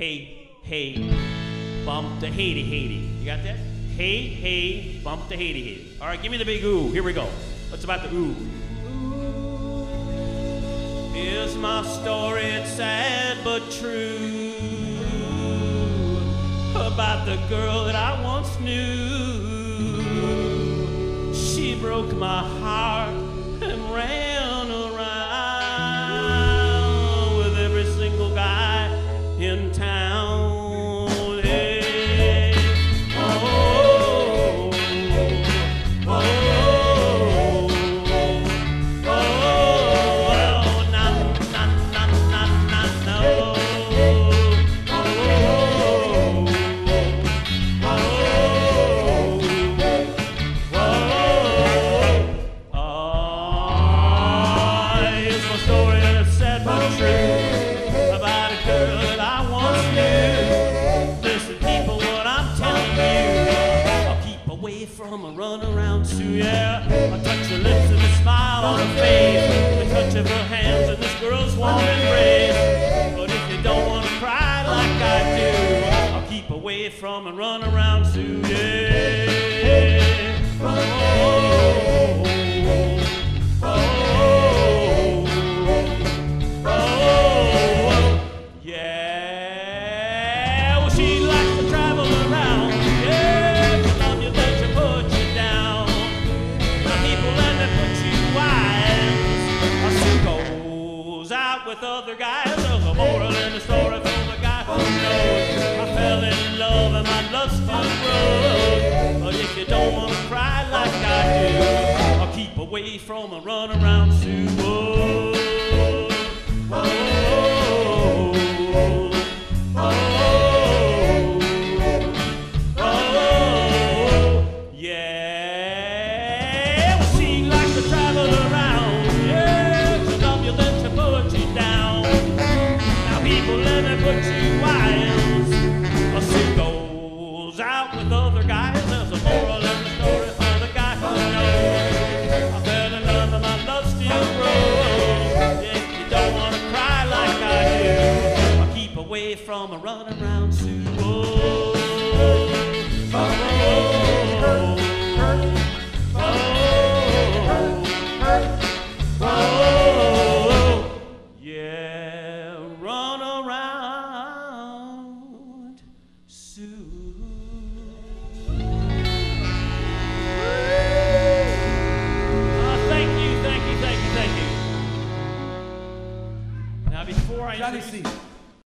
hey, hey, bump the Haiti, Haiti. You got that? Hey, hey, bump the Haiti, Haiti. All right, give me the big ooh. Here we go. What's about the ooh? Here's my story, it's sad but true. About the girl that I once knew. She broke my heart from a run around Sue. Yeah, I touch her lips and a smile on her face, the touch of her hands and this girl's warm embrace. But if you don't want to cry like I do, I'll keep away from a run around Sue. Yeah. Oh, oh, oh, oh. Out with other guys. There's a moral in the story for the guy who knows. I fell in love and my lust unfroze. But if you don't want to cry like I do, I'll keep away from a run around Sue. Let her put you wild. She goes out with other guys. There's a moral in the story for the guy who knows. I fell in love and my love still grows. If you don't want to cry like I do, I'll keep away from a run around. Johnny C.